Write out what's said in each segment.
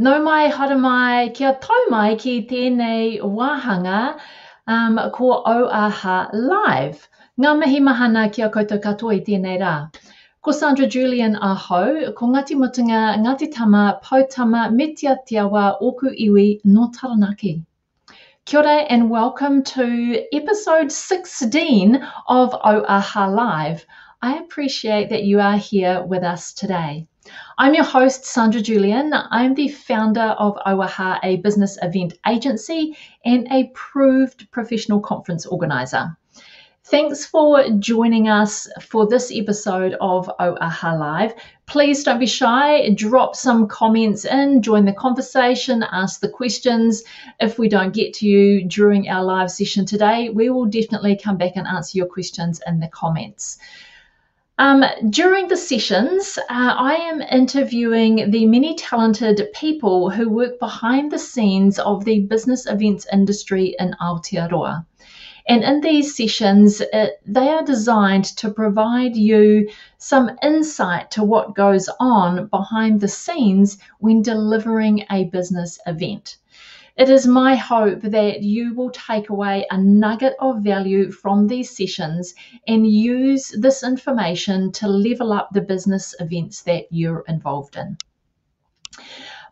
No mai hara mai kia tau mai ki tēnei wāhanga um, ko Auaha Live. Ngā mihi mahana kia koutou katoa i tēnei rā. Ko Sandra Julian aho, ko Ngati Mutunga, Ngati Tama, Pautama, Metia Tiawa, Oku Iwi, no Taranaki. Kia ora and welcome to episode 16 of Auaha Live. I appreciate that you are here with us today. I'm your host, Sandra Julian. I'm the founder of Auaha, a business event agency and approved professional conference organizer. Thanks for joining us for this episode of Auaha Live. Please don't be shy, drop some comments in, join the conversation, ask the questions. If we don't get to you during our live session today, we will definitely come back and answer your questions in the comments. Um, during the sessions, uh, I am interviewing the many talented people who work behind the scenes of the business events industry in Aotearoa. And in these sessions, uh, they are designed to provide you some insight to what goes on behind the scenes when delivering a business event. It is my hope that you will take away a nugget of value from these sessions and use this information to level up the business events that you're involved in.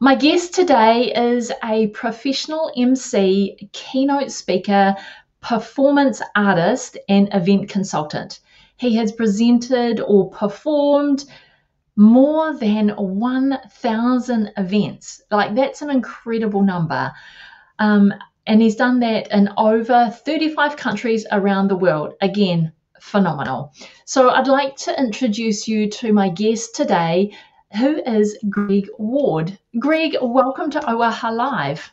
My guest today is a professional MC, keynote speaker, performance artist, and event consultant. He has presented or performed more than 1,000 events. Like, that's an incredible number. Um, and he's done that in over 35 countries around the world. Again, phenomenal. So, I'd like to introduce you to my guest today, who is Greg Ward. Greg, welcome to Auaha Live.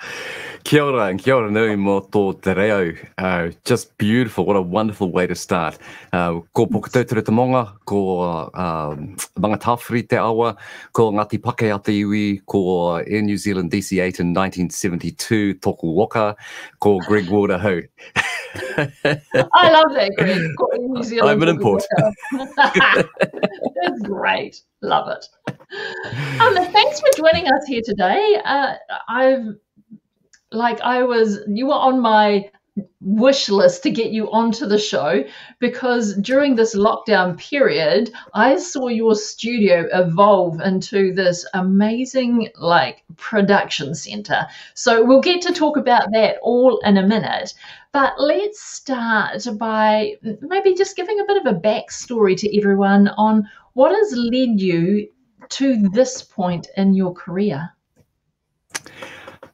Kia ora and kia ora nui mo tō te reo. Uh, just beautiful. What a wonderful way to start. Uh, ko Pokotautere te monga, ko uh, Manga Tawhiri te awa, ko Ngati Pake a te iwi, ko Air New Zealand DC-8 in 1972, Toku Waka, ko Greg Warder Ho. I love that, Greg. New Zealand. I'm an import. That's great. Love it. Um, thanks for joining us here today. Uh, I've like I was, you were on my wish list to get you onto the show because during this lockdown period, I saw your studio evolve into this amazing like production center. So we'll get to talk about that all in a minute. But let's start by maybe just giving a bit of a backstory to everyone on what has led you to this point in your career.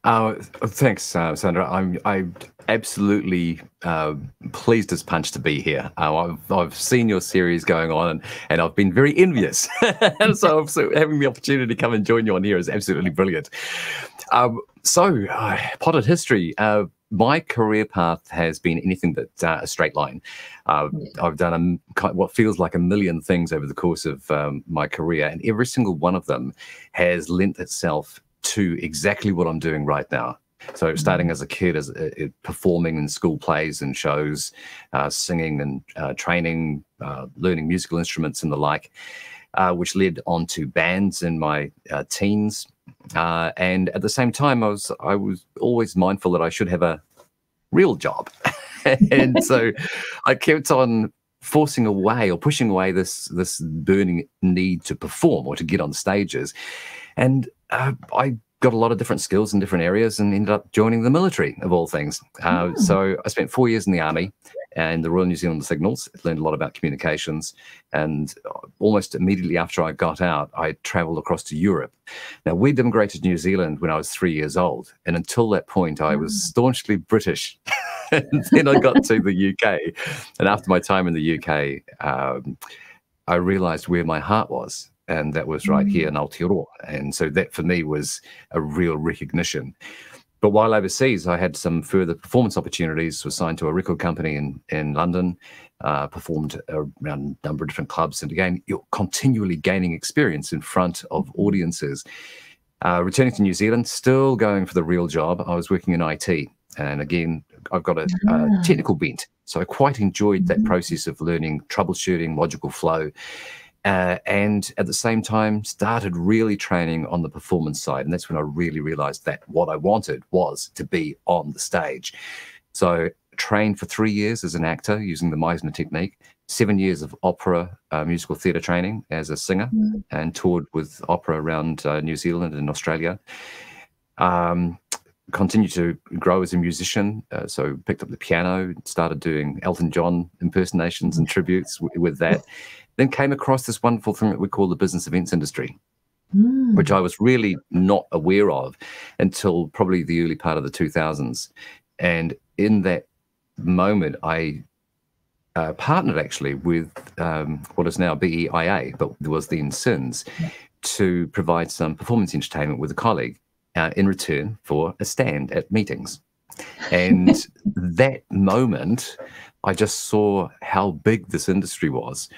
Uh, thanks, uh, Sandra. I'm I'm absolutely uh, pleased as punch to be here. Uh, I've I've seen your series going on, and, and I've been very envious. and so, so having the opportunity to come and join you on here is absolutely brilliant. Um, so, uh, potted history. Uh, my career path has been anything but uh, a straight line. Uh, I've done a, what feels like a million things over the course of um, my career, and every single one of them has lent itself to exactly what I'm doing right now. So starting mm. as a kid, as uh, uh, performing in school plays and shows, uh, singing and uh, training, uh, learning musical instruments and the like, uh, which led on to bands in my teens. and at the same time, I was I was always mindful that I should have a real job, and so I kept on forcing away or pushing away this this burning need to perform or to get on stages. And uh, I got a lot of different skills in different areas and ended up joining the military of all things. Uh, mm. So I spent four years in the army and the Royal New Zealand Signals. Learned a lot about communications, and almost immediately after I got out, I travelled across to Europe. Now we'd immigrated to New Zealand when I was three years old, and until that point, I was hmm. staunchly British. and then I got to the UK, and after my time in the UK, um, I realised where my heart was and that was right mm. here in Aotearoa. And so that for me was a real recognition. But while overseas, I had some further performance opportunities. Was signed to a record company in in London, uh, performed around a number of different clubs, and again, you're continually gaining experience in front of mm. audiences. Uh, returning to New Zealand, still going for the real job. I was working in IT, and again, I've got a, a ah. technical bent, so I quite enjoyed that mm. process of learning troubleshooting, logical flow, uh, and at the same time started really training on the performance side. And that's when I really realized that what I wanted was to be on the stage. So trained for three years as an actor using the Meisner technique, seven years of opera uh, musical theatre training as a singer, mm. and toured with opera around uh, New Zealand and Australia. Um, continued to grow as a musician, uh, so picked up the piano, started doing Elton John impersonations and tributes with that. Then came across this wonderful thing that we call the business events industry, mm. which I was really not aware of until probably the early part of the 2000s. And in that moment, I uh, partnered actually with um, what is now BEIA, but was then CINZ, to provide some performance entertainment with a colleague uh, in return for a stand at meetings. And that moment, I just saw how big this industry was.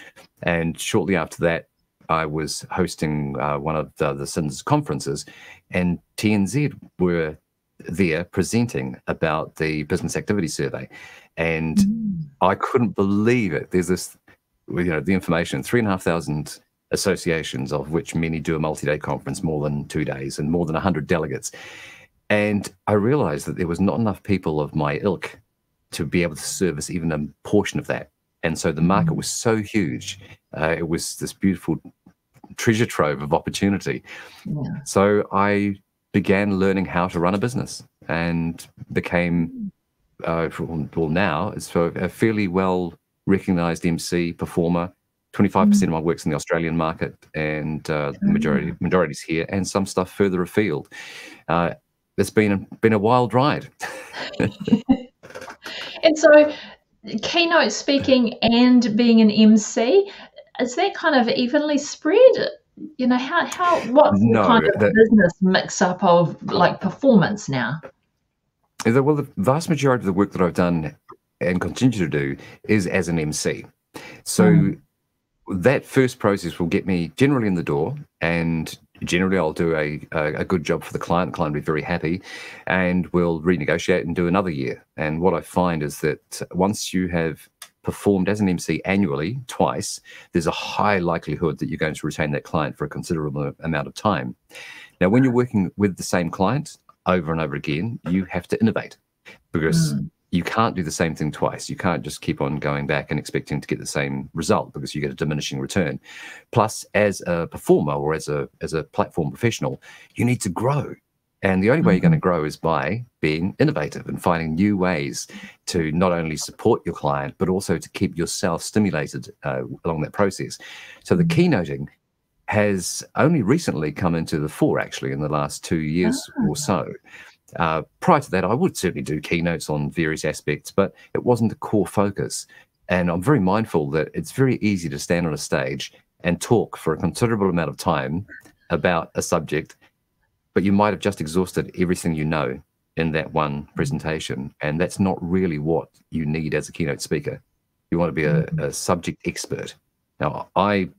And shortly after that, I was hosting uh, one of the, the CINZ conferences, and TNZ were there presenting about the business activity survey. And mm. I couldn't believe it. There's this, you know, the information, three and a half thousand associations, of which many do a multi day conference more than two days and more than 100 delegates. And I realized that there was not enough people of my ilk to be able to service even a portion of that. And so the market mm. was so huge. Uh, it was this beautiful treasure trove of opportunity. Yeah. So I began learning how to run a business and became, uh, well, now it's a fairly well recognized MC performer. 25% mm. of my work's in the Australian market and uh, the majority mm. majority's here and some stuff further afield. Uh, it's been a, been a wild ride. and so keynote speaking and being an MC, is that kind of evenly spread? You know how how what's no, kind of that, business mix up of like performance now? Well the vast majority of the work that i've done and continue to do is as an mc so mm. that first process will get me generally in the door and generally i'll do a, a, good job for the client the client will be very happy and we'll renegotiate and do another year and what i find is that once you have performed as an MC annually twice, there's a high likelihood that you're going to retain that client for a considerable amount of time. Now, when you're working with the same client over and over again, you have to innovate because mm. You can't do the same thing twice. You can't just keep on going back and expecting to get the same result because you get a diminishing return. Plus, as a performer or as a as a platform professional, you need to grow. And the only way you're going to mm-hmm. grow is by being innovative and finding new ways to not only support your client, but also to keep yourself stimulated uh, along that process. So the mm-hmm. keynoting has only recently come into the fore, actually, in the last two years oh. or so. Uh, prior to that, I would certainly do keynotes on various aspects, but it wasn't the core focus. And I'm very mindful that it's very easy to stand on a stage and talk for a considerable amount of time about a subject but you might have just exhausted everything you know in that one presentation. And that's not really what you need as a keynote speaker. You want to be a, mm-hmm. a subject expert. Now, I,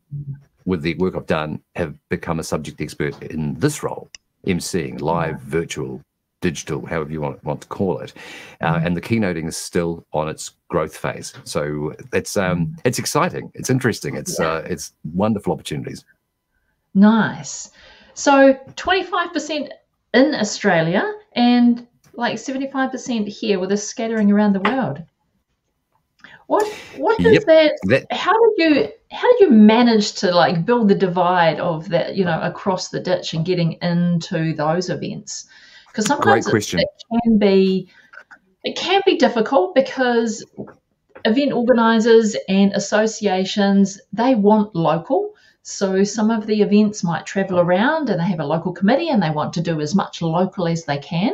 with the work I've done, have become a subject expert in this role, emceeing live, virtual, digital, however you want, want to call it. Uh, mm-hmm. and the keynoting is still on its growth phase. So it's um, mm-hmm. it's exciting. It's interesting. It's uh, it's wonderful opportunities. Nice. So 25% in Australia and like 75% here with a scattering around the world. What what does yep. that, that, how did you how did you manage to like build the divide of that, you know, across the ditch and getting into those events? Because sometimes it, it can be it can be difficult because event organizers and associations they want local so some of the events might travel around and they have a local committee and they want to do as much local as they can.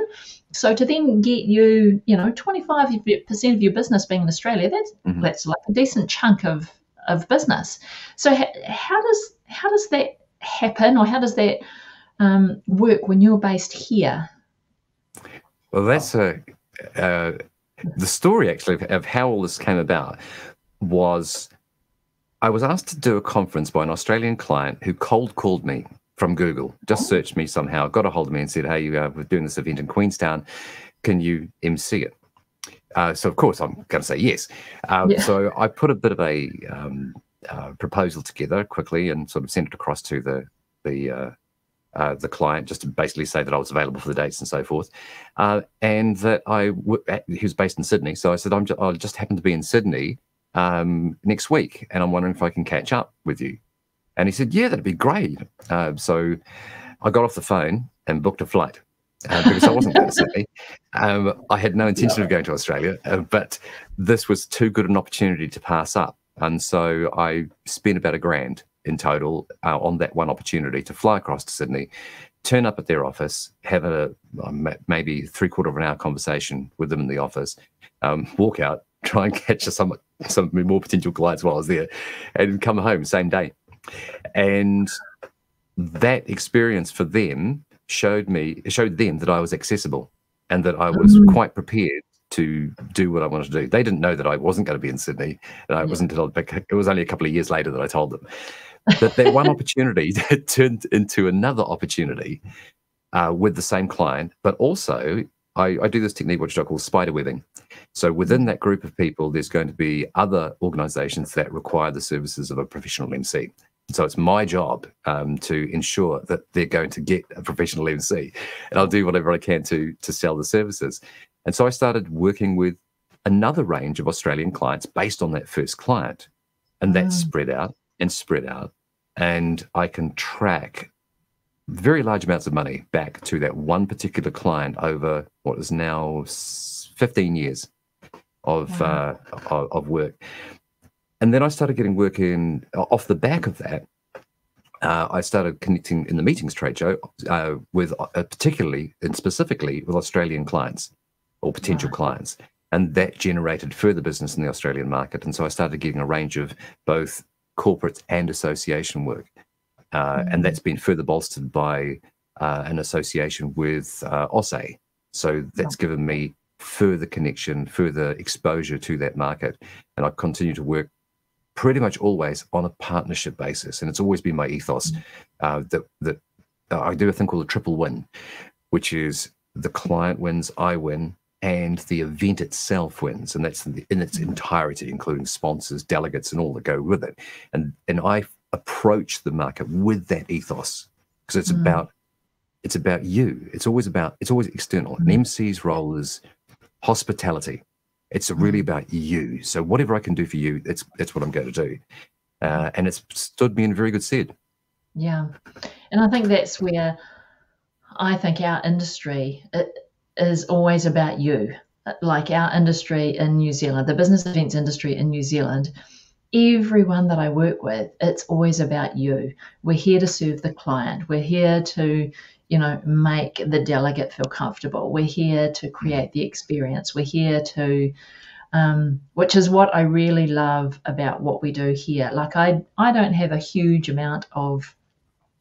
So to then get you, you know, 25% of your business being in Australia, that's mm-hmm. that's like a decent chunk of of business. So ha- how does how does that happen, or how does that um, work when you're based here? Well, that's a uh, the story actually of, of how all this came about was I was asked to do a conference by an Australian client who cold called me from Google, just oh. searched me somehow, got a hold of me and said, Hey, you, uh, we're doing this event in Queenstown. Can you MC it? Uh, so, of course, I'm going to say yes. Uh, yeah. So, I put a bit of a um, uh, proposal together quickly and sort of sent it across to the the uh, uh, the client just to basically say that I was available for the dates and so forth, uh, and that I w- he was based in Sydney. So I said I'm I just happen to be in Sydney um, next week, and I'm wondering if I can catch up with you. And he said, Yeah, that'd be great. Uh, so I got off the phone and booked a flight. Uh, because I wasn't going to Sydney. Um, I had no intention of going to Australia, uh, but this was too good an opportunity to pass up. And so I spent about a grand in total uh, on that one opportunity to fly across to Sydney, turn up at their office, have a maybe three quarter of an hour conversation with them in the office, um, walk out, try and catch some some more potential clients while I was there, and come home same day. And that experience for them showed me showed them that I was accessible and that I was mm. quite prepared to do what I wanted to do. They didn't know that I wasn't going to be in Sydney, and I wasn't until it was only a couple of years later that I told them. That that one opportunity turned into another opportunity uh, with the same client, but also I, I, do this technique which I call spider webbing. So within that group of people, there's going to be other organisations that require the services of a professional MC. So it's my job um, to ensure that they're going to get a professional MC, and I'll do whatever I can to to sell the services. And so I started working with another range of Australian clients based on that first client. And that mm. spread out and spread out. And I can track very large amounts of money back to that one particular client over what is now 15 years of, wow. uh, of, of work. And then I started getting work in off the back of that. Uh, I started connecting in the meetings trade show uh, with uh, particularly and specifically with Australian clients or potential clients. And that generated further business in the Australian market. And so I started getting a range of both corporate and association work. Uh. And that's been further bolstered by uh, an association with uh, OSE. So that's given me further connection, further exposure to that market. And I continue to work pretty much always on a partnership basis. And it's always been my ethos mm-hmm. uh, that, that uh, I do a thing called a triple win, which is the client wins, I win, and the event itself wins, and that's in its entirety, including sponsors, delegates, and all that go with it. And and I approach the market with that ethos because it's mm. about it's about you. It's always about it's always external. An MC's role is hospitality. It's really mm. about you. So whatever I can do for you, it's that's what I'm going to do, uh, and it's stood me in very good stead. Yeah, and I think that's where I think our industry. It, is always about you. Like our industry in New Zealand, the business events industry in New Zealand, everyone that I work with, it's always about you. We're here to serve the client. We're here to, you know, make the delegate feel comfortable. We're here to create the experience. We're here to, um, which is what I really love about what we do here. Like I, I don't have a huge amount of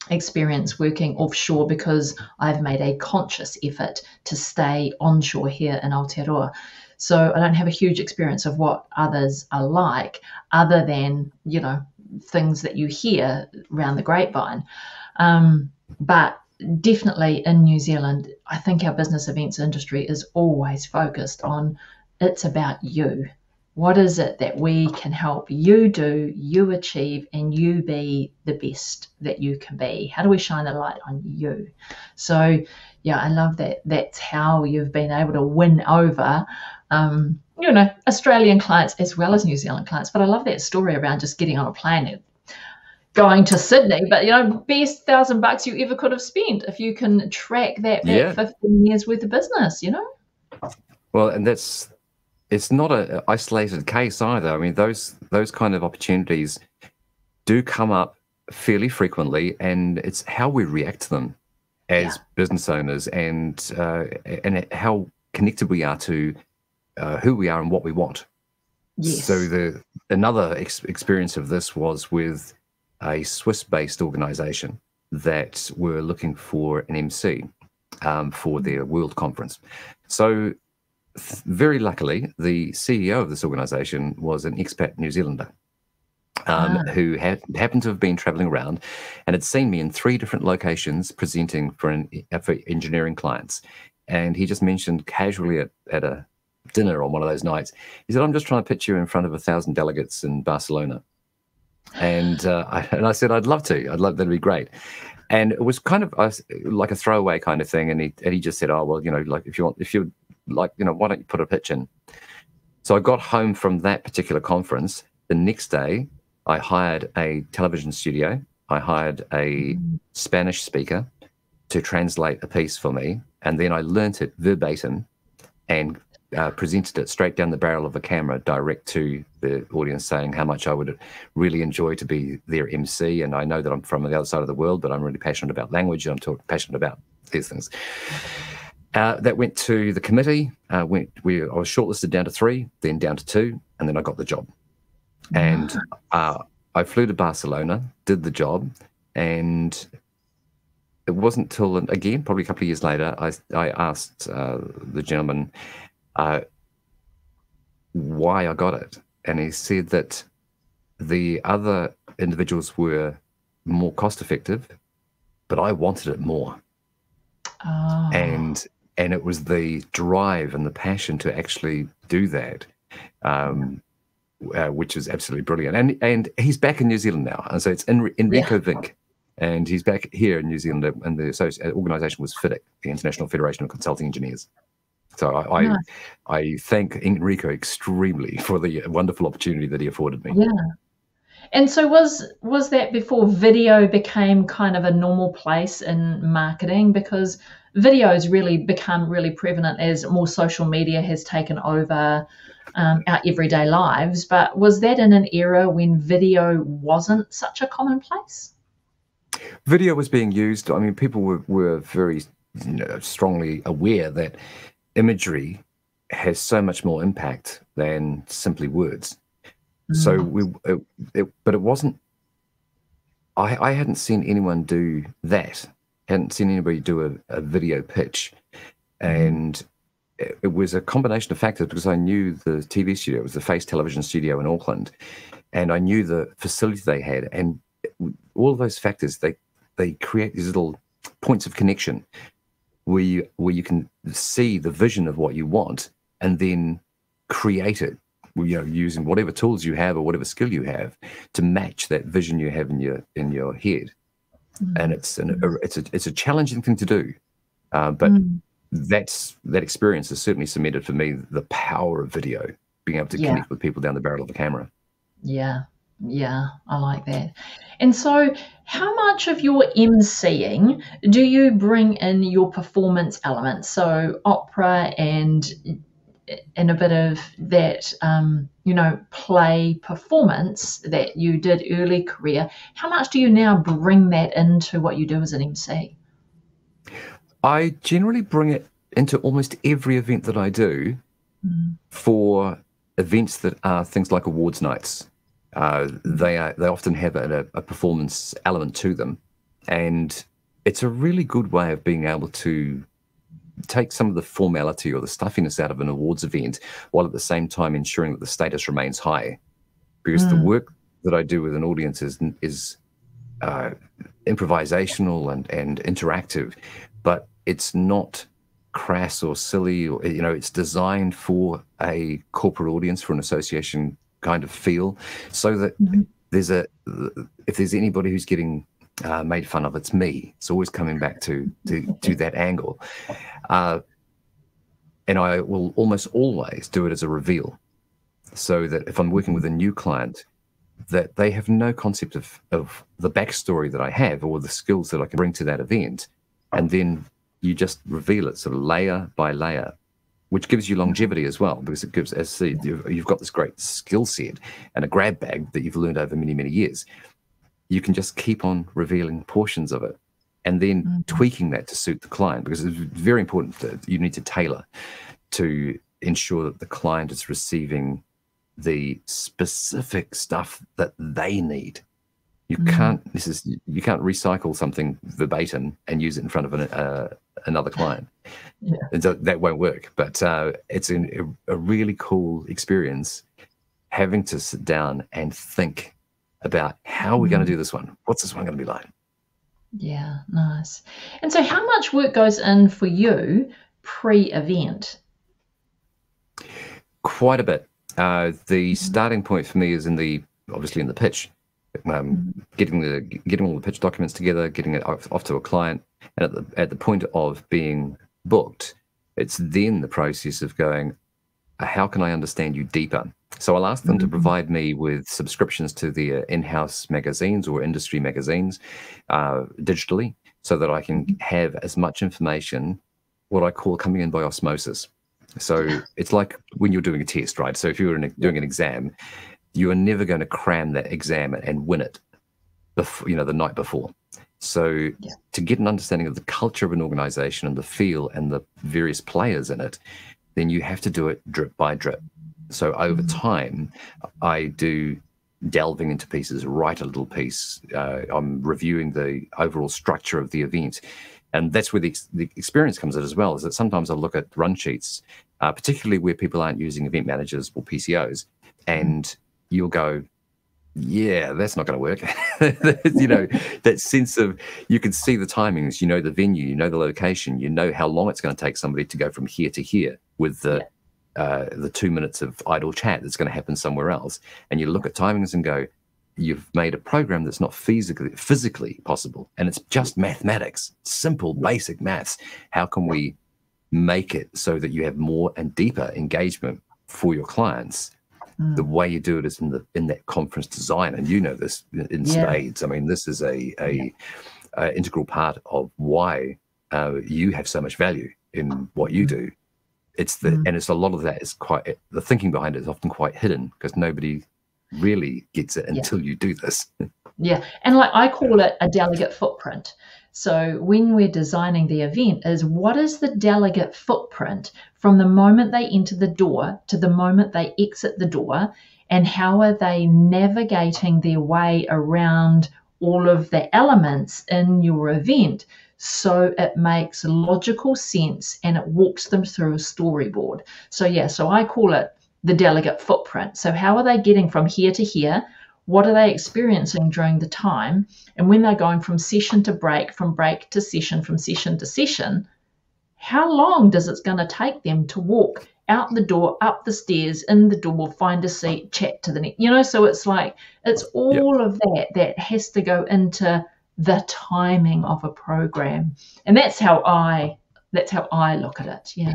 experience working offshore because I've made a conscious effort to stay onshore here in Aotearoa. So I don't have a huge experience of what others are like, other than you know things that you hear around the grapevine. Um, but definitely in New Zealand, I think our business events industry is always focused on it's about you. What is it that we can help you do, you achieve, and you be the best that you can be? How do we shine the light on you? So, yeah, I love that. That's how you've been able to win over, um, you know, Australian clients as well as New Zealand clients. But I love that story around just getting on a plane and going to Sydney. But you know, best thousand bucks you ever could have spent if you can track that back yeah. 15 years worth of business. You know. Well, and that's it's not an isolated case either. I mean, those those kind of opportunities do come up fairly frequently, and it's how we react to them as yeah. business owners, and uh, and how connected we are to uh, who we are and what we want. Yes. So the another ex- experience of this was with a Swiss-based organisation that were looking for an MC um, for their world conference. So very luckily, the CEO of this organization was an expat New Zealander. Um, ah. Who had happened to have been traveling around and had seen me in three different locations presenting for an for engineering clients, and he just mentioned casually at, at a dinner on one of those nights, he said, "I'm just trying to pitch you in front of a thousand delegates in Barcelona." And uh, I, and I said I'd love to. I'd love that'd be great. And it was kind of uh, like a throwaway kind of thing. And he and he just said, "Oh well, you know, like if you want, if you like, you know, why don't you put a pitch in?" So I got home from that particular conference. The next day, I hired a television studio. I hired a. Spanish speaker to translate a piece for me, and then I learnt it verbatim and uh, presented it straight down the barrel of a camera direct to the audience saying how much I would really enjoy to be their MC. And I know that I'm from the other side of the world, but I'm really passionate about language and I'm talk, passionate about these things. Uh, that went to the committee. Uh, went, we, I was shortlisted down to three, then down to two, and then I got the job. And uh, I flew to Barcelona, did the job, and it wasn't till again probably a couple of years later I I asked uh, the gentleman uh, why I got it. And he said that the other individuals were more cost effective, but I wanted it more. Oh. And and it was the drive and the passion to actually do that, um, uh, which is absolutely brilliant. And and he's back in New Zealand now, and so it's in Enrico yeah. Vink, and he's back here in New Zealand, and the organisation was FIDIC, the International Federation of Consulting Engineers. So I, nice. I, I thank Enrico extremely for the wonderful opportunity that he afforded me. Yeah. And so was was that before video became kind of a normal place in marketing because videos really become really prevalent as more social media has taken over um, our everyday lives. But was that in an era when video wasn't such a commonplace? Video was being used. I mean, people were, were very you know, strongly aware that imagery has so much more impact than simply words. Mm. So we, it, it, but it wasn't. I, I hadn't seen anyone do that. Hadn't seen anybody do a, a video pitch, and it, it, was a combination of factors because I knew the TV studio it was the Face Television Studio in Auckland, and I knew the facility they had, and all of those factors they they create these little points of connection where you where you can see the vision of what you want and then create it you know using whatever tools you have or whatever skill you have to match that vision you have in your in your head mm. and it's an a, it's a it's a challenging thing to do uh, but mm. that's that experience has certainly cemented for me the power of video being able to yeah. connect with people down the barrel of the camera yeah yeah, I like that. And so, how much of your emceeing do you bring in your performance elements? So, opera and and a bit of that, um, you know, play performance that you did early career. How much do you now bring that into what you do as an MC? I generally bring it into almost every event that I do mm. for events that are things like awards nights uh, they are they often have a, a, performance element to them, and it's a really good way of being able to take some of the formality or the stuffiness out of an awards event, while at the same time ensuring that the status remains high. Because mm. the work that I do with an audience is is uh, improvisational and and interactive, but it's not crass or silly or you know it's designed for a corporate audience for an association kind of feel, so that mm-hmm. there's a if there's anybody who's getting uh, made fun of, it's me. It's always coming back to to to that angle, uh, and I will almost always do it as a reveal, so that if I'm working with a new client, that they have no concept of of the backstory that I have or the skills that I can bring to that event, and then you just reveal it sort of layer by layer which gives you longevity as well, because it gives, as you've got this great skill set and a grab bag that you've learned over many, many years. You can just keep on revealing portions of it and then mm-hmm. tweaking that to suit the client, because it's very important that you need to tailor to ensure that the client is receiving the specific stuff that they need. You mm-hmm. can't this is you can't recycle something verbatim and use it in front of an, uh, another client. Yeah. And so that won't work. But uh, it's an, a really cool experience having to sit down and think about how we're we going to mm. do this one? What's this one going to be like? Yeah, nice. And so, how much work goes in for you pre event? Quite a bit. Uh, the mm-hmm. starting point for me is in the obviously in the pitch um, mm-hmm. getting the getting all the pitch documents together, getting it off, off to a client, and at the at the point of being booked, it's then the process of going, how can I understand you deeper? So I'll ask them mm-hmm. to provide me with subscriptions to the uh, in-house magazines or industry magazines uh, digitally, so that I can mm-hmm. have as much information, what I call coming in by osmosis. So it's like when you're doing a test, right? So if you're a, doing an exam, you are never going to cram that exam and win it, before, you know, the night before. So yeah. to get an understanding of the culture of an organization and the feel and the various players in it, then you have to do it drip by drip. So over mm-hmm. time, I do delving into pieces, write a little piece. Uh, I'm reviewing the overall structure of the event. And that's where the, the experience comes in as well, is that sometimes I look at run sheets, uh, particularly where people aren't using event managers or PCOs, and you'll go, yeah, that's not going to work. you know, that sense of you can see the timings, you know the venue, you know the location, you know how long it's going to take somebody to go from here to here with the. Uh, the two minutes of idle chat that's going to happen somewhere else. And you look at timings and go, you've made a program that's not physically physically possible, and it's just mathematics, simple, basic maths. How can we make it so that you have more and deeper engagement for your clients? The mm. way you do it is in the in that conference design, and you know this in yeah. spades. I mean, this is a a, yeah. a integral part of why uh, you have so much value in what you mm. do. It's the mm. and it's a lot of that is quite the thinking behind it is often quite hidden because nobody really gets it until yeah. you do this. yeah, and like I call it a delegate footprint. So when we're designing the event is what is the delegate footprint from the moment they enter the door to the moment they exit the door and how are they navigating their way around all of the elements in your event so it makes logical sense and it walks them through a storyboard. So yeah, so I call it the delegate footprint. So how are they getting from here to here? What are they experiencing during the time? And when they're going from session to break, from break to session, from session to session, how long does it going to take them to walk out the door, up the stairs, in the door, find a seat, chat to the next? You know, so it's like it's all yep. of that that has to go into the timing of a program, and that's how I that's how I look at it. Yeah,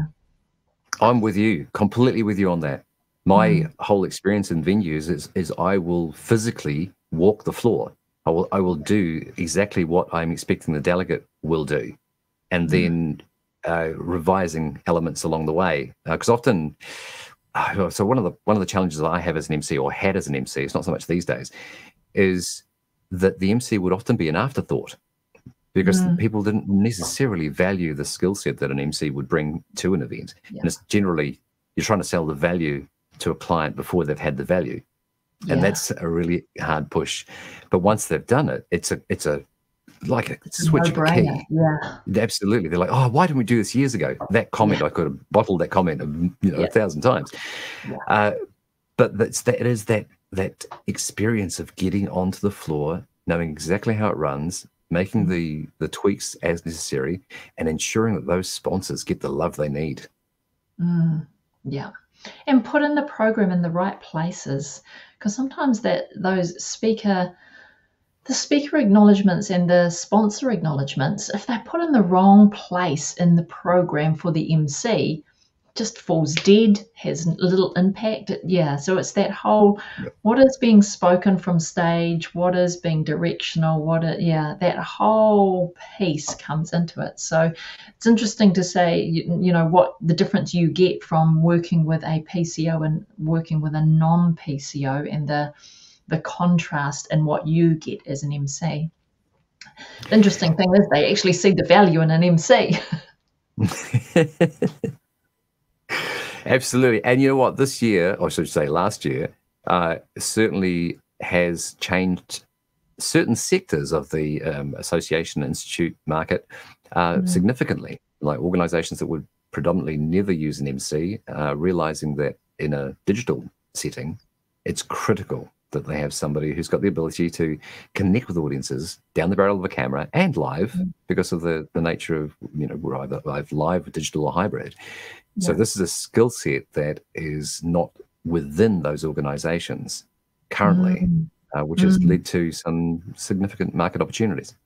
I'm with you, completely with you on that my mm. whole experience in venues is is I will physically walk the floor. I will I will do exactly what I'm expecting the delegate will do, and mm. then uh, revising elements along the way. Because uh, often, uh, so one of the one of the challenges that I have as an MC or had as an MC, it's not so much these days, is that the MC would often be an afterthought because mm. people didn't necessarily value the skill set that an MC would bring to an event, yeah. and it's generally you're trying to sell the value to a client before they've had the value. And yeah. that's a really hard push. But once they've done it, it's a it's a like a it's switch of a key. Yeah. Absolutely. They're like, oh, why didn't we do this years ago? That comment. I could have bottled that comment you know, a thousand times. Uh, but that's that it is that that experience of getting onto the floor, knowing exactly how it runs, making the the tweaks as necessary, and ensuring that those sponsors get the love they need. Mm. Yeah and put in the program in the right places because sometimes that those speaker the speaker acknowledgements and the sponsor acknowledgements if they're put in the wrong place in the program for the mc just falls dead, has little impact. Yeah, so it's that whole yep. what is being spoken from stage, what is being directional, what it, yeah, that whole piece comes into it. So it's interesting to say, you, you know, what the difference you get from working with a PCO and working with a non PCO and the the contrast in what you get as an MC. The interesting thing is they actually see the value in an MC. Absolutely. And you know what? This year, or should I say last year, uh, certainly has changed certain sectors of the um, association institute market uh, mm. significantly. Like organizations that would predominantly never use an MC, uh, realizing that in a digital setting, it's critical that they have somebody who's got the ability to connect with audiences down the barrel of a camera and live mm. because of the, the nature of, you know, we're either live, live, digital, or hybrid. So this is a skill set that is not within those organizations currently. Mm. uh, which has led to some significant market opportunities.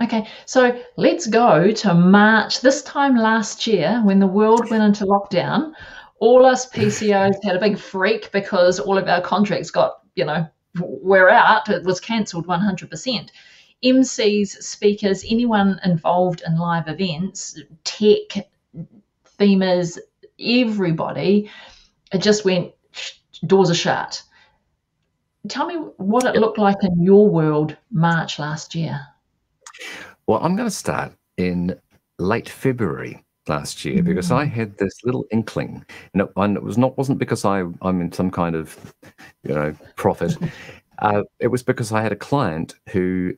Okay, so let's go to March. This time last year, when the world went into lockdown, all us PCOs had a big freak because all of our contracts got, you know, we're out. It was cancelled 100%. MCs, speakers, anyone involved in live events, tech, themers, everybody, it just went, doors are shut. Tell me what it looked like in your world March last year. Well, I'm going to start in late February last year because I mm. had this little inkling, and it, and it was not wasn't because I I'm in some kind of you know prophet. Uh, it was because I had a client who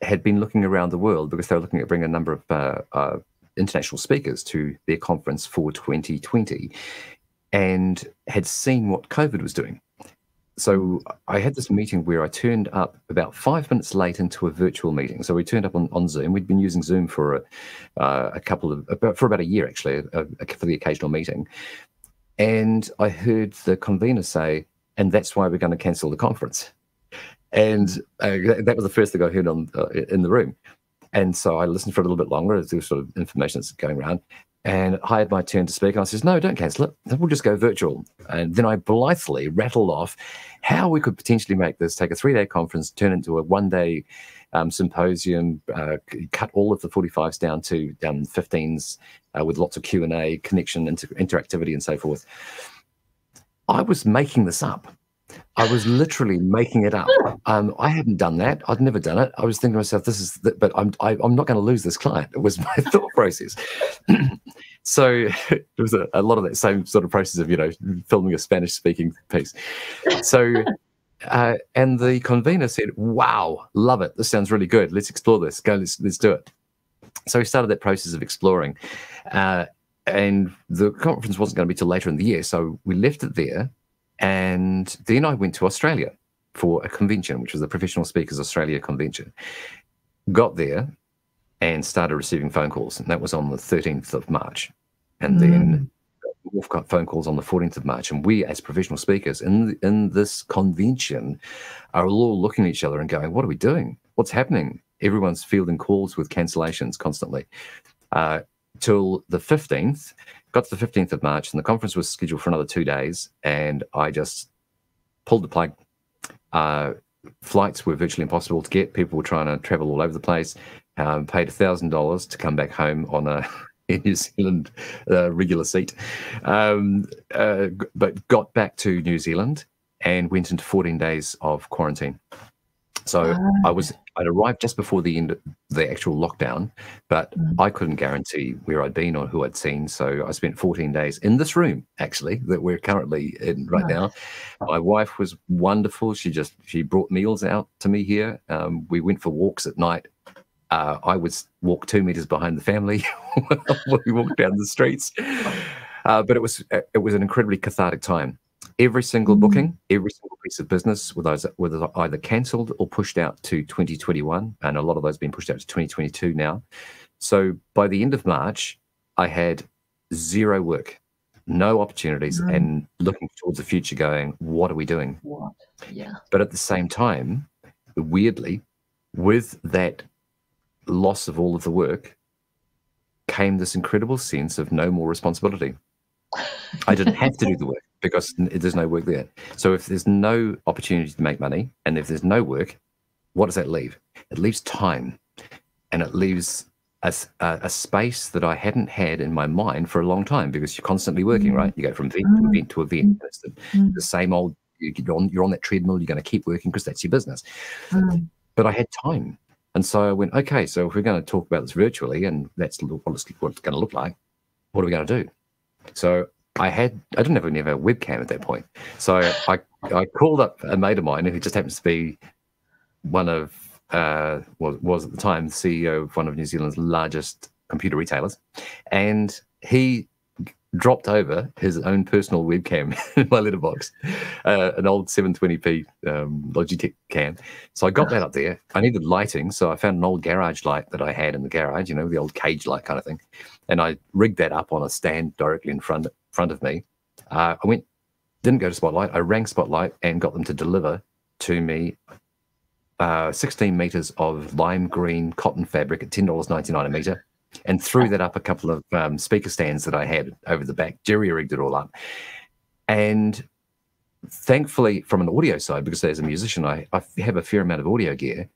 had been looking around the world because they were looking at bringing a number of uh, uh, international speakers to their conference for 2020, and had seen what COVID was doing so I had this meeting where I turned up about five minutes late into a virtual meeting. So we turned up on, on Zoom. We'd been using Zoom for a, uh, a couple of about, for about a year actually, a, a, for the occasional meeting. And I heard the convener say, "And that's why we're going to cancel the conference." And uh, that was the first thing I heard on uh, in the room. And so I listened for a little bit longer as was sort of information that's going around. And I had my turn to speak. I says, no, don't cancel it. We'll just go virtual. And then I blithely rattled off how we could potentially make this take a three day conference, turn into a one day um, symposium, uh, cut all of the 45s down to um, 15s uh, with lots of Q&A, connection, inter- interactivity, and so forth. I was making this up. I was literally making it up. Um, I hadn't done that. I'd never done it. I was thinking to myself, "This is," the, but I'm I, am i am not going to lose this client. It was my thought process. so it was a, a, lot of that same sort of process of you know filming a Spanish speaking piece. So. Uh, and the convener said, "Wow, love it! This sounds really good. Let's explore this. Go, let's let's do it." So we started that process of exploring, uh, and the conference wasn't going to be till later in the year. So we left it there and then I went to Australia for a convention, which was the Professional Speakers Australia convention. Got there and started receiving phone calls, and that was on the 13th of March. And mm. then we've got phone calls on the 14th of March, and we, as professional speakers in in this convention, are all looking at each other and going, "What are we doing? What's happening?" Everyone's fielding calls with cancellations constantly. Uh, till the 15th, got to the 15th of March, and the conference was scheduled for another two days. And I just pulled the plug. Uh, flights were virtually impossible to get. People were trying to travel all over the place. Um, paid thousand dollars to come back home on a in New Zealand uh, regular seat, um, uh, but got back to New Zealand and went into 14 days of quarantine. So I was I'd arrived just before the end of the actual lockdown, but mm. I couldn't guarantee where I'd been or who I'd seen. So I spent 14 days in this room actually that we're currently in right now. My wife was wonderful. She just she brought meals out to me here. Um, we went for walks at night. Uh, I would walk two meters behind the family when we walked down the streets. Uh, but it was it was an incredibly cathartic time every single mm-hmm. booking, every single piece of business was either cancelled or pushed out to 2021, and a lot of those being pushed out to 2022 now. So by the end of March, I had zero work, no opportunities, mm. and looking towards the future, going, "What are we doing?" What? Yeah. But at the same time, weirdly, with that loss of all of the work, came this incredible sense of no more responsibility. I didn't have to do the work because there's no work there. So if there's no opportunity to make money and if there's no work, what does that leave? It leaves time and it leaves a, a, space that I hadn't had in my mind for a long time because you're constantly working, mm. right? You go from event to event to event. Mm. It's the, mm. the same old, you're on, you're on that treadmill, you're going to keep working because that's your business. Mm. But I had time. And so I went, okay, so if we're going to talk about this virtually and that's what it's, what it's going to look like, what are we going to do? So I had I didn't have a webcam at that point, so I I called up a mate of mine who just happens to be one of uh, was was at the time the CEO of one of New Zealand's largest computer retailers, and he dropped over his own personal webcam in my letterbox, uh, an old 720p um, Logitech cam. So I got that up there. I needed lighting, so I found an old garage light that I had in the garage, you know, the old cage light kind of thing, and I rigged that up on a stand directly in front front of me. Uh, I went, didn't go to Spotlight. I rang Spotlight and got them to deliver to me uh, 16 meters of lime green cotton fabric at $10.99 a meter and threw that up a couple of um, speaker stands that I had over the back, jerry rigged it all up. And thankfully, from an audio side, because as a musician, I, I have a fair amount of audio gear.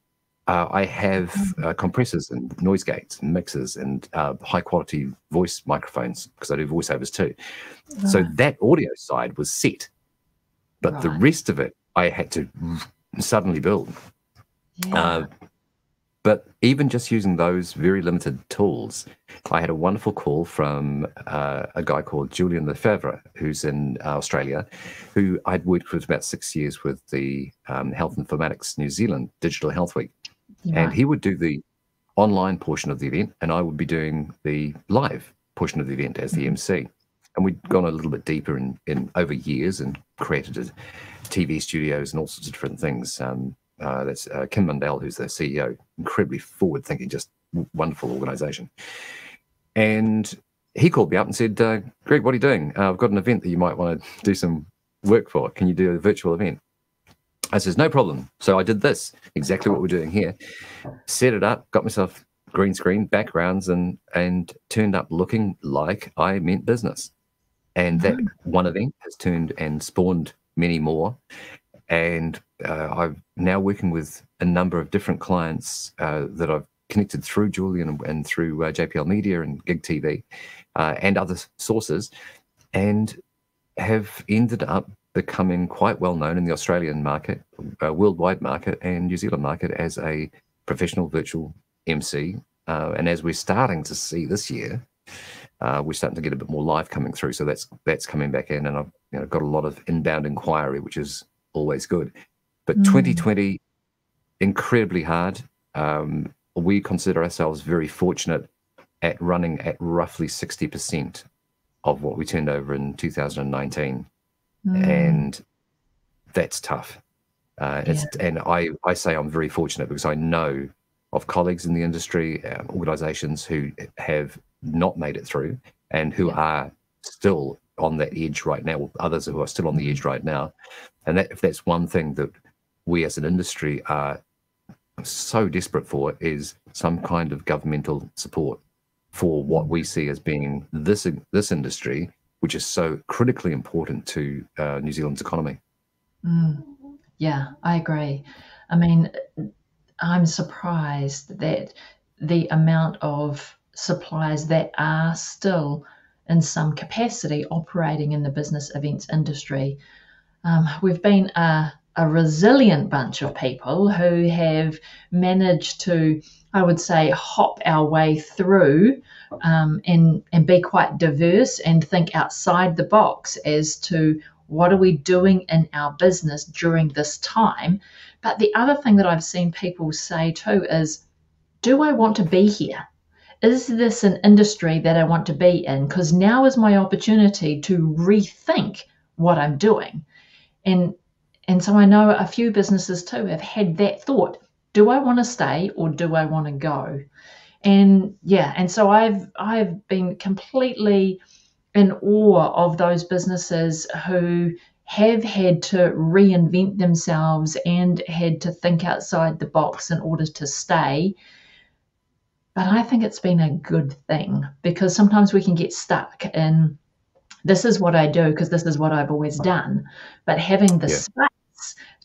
Uh, I have uh, compressors and noise gates and mixers and uh, high quality voice microphones because I do voiceovers too. Right. So that audio side was set, but right. the rest of it I had to suddenly build. Yeah. Uh, but even just using those very limited tools, I had a wonderful call from uh, a guy called Julian Lefebvre, who's in uh, Australia, who I'd worked with about six years with the um, Health Informatics New Zealand Digital Health Week. Yeah. And he would do the online portion of the event, and I would be doing the live portion of the event as the mm-hmm. MC. And we'd gone a little bit deeper in, in over years and created TV studios and all sorts of different things. Um, uh, that's uh, Kim Mundell, who's the CEO, incredibly forward thinking, just wonderful organization. And he called me up and said, uh, Greg, what are you doing? Uh, I've got an event that you might want to do some work for. Can you do a virtual event? I says, no problem. So I did this, exactly what we're doing here. Set it up, got myself green screen, backgrounds, and and turned up looking like I meant business. And that mm-hmm. one event has turned and spawned many more. And uh, I'm now working with a number of different clients uh, that I've connected through Julian and, and through uh, JPL Media and Gig TV uh, and other sources, and have ended up becoming quite well known in the Australian market, uh, worldwide market, and New Zealand market as a professional virtual MC. Uh, and as we're starting to see this year, uh, we're starting to get a bit more live coming through. So that's that's coming back in, and I've you know, got a lot of inbound inquiry, which is always good. But mm. 2020, incredibly hard. Um, we consider ourselves very fortunate at running at roughly 60% of what we turned over in 2019. Mm. And that's tough. Uh, yeah. and I, I say I'm very fortunate because I know of colleagues in the industry, uh, organizations who have not made it through and who yeah. are still on that edge right now, others who are still on the edge right now. And that, if that's one thing that we as an industry are so desperate for, is some kind of governmental support for what we see as being this this industry, which is so critically important to uh, New Zealand's economy. Mm, yeah, I agree. I mean, I'm surprised that the amount of suppliers that are still in some capacity operating in the business events industry. Um, we've been a, a resilient bunch of people who have managed to, I would say, hop our way through um, and, and be quite diverse and think outside the box as to what are we doing in our business during this time. But the other thing that I've seen people say too is, do I want to be here? is this an industry that I want to be in? Because now is my opportunity to rethink what I'm doing. And and so I know a few businesses too have had that thought. Do I want to stay or do I want to go? And yeah, and so I've I've been completely in awe of those businesses who have had to reinvent themselves and had to think outside the box in order to stay but I think it's been a good thing because sometimes we can get stuck in this is what I do because this is what I've always done. But having the yeah.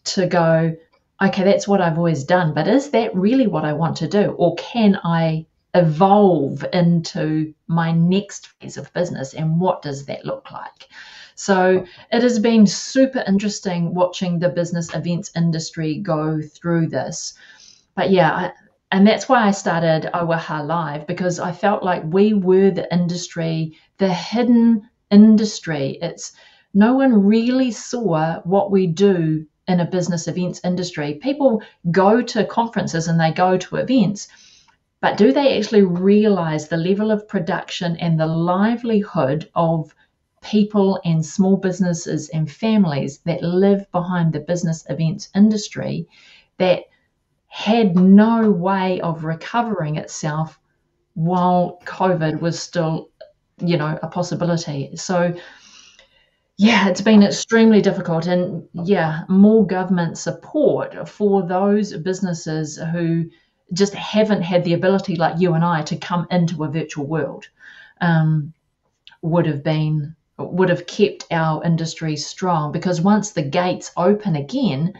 To go, okay, that's what I've always done, but is that really what I want to do? Or can I evolve into my next phase of business and what does that look like? So it has been super interesting watching the business events industry go through this. But yeah, and that's why I started Auaha Live because I felt like we were the industry, the hidden industry. It's no one really saw what we do in a business events industry. People go to conferences and they go to events, but do they actually realize the level of production and the livelihood of people and small businesses and families that live behind the business events industry that had no way of recovering itself while COVID was still, you know, a possibility. So, yeah, it's been extremely difficult. And yeah, more government support for those businesses who just haven't had the ability, like you and I, to come into a virtual world um, would have been would have kept our industry strong because once the gates open again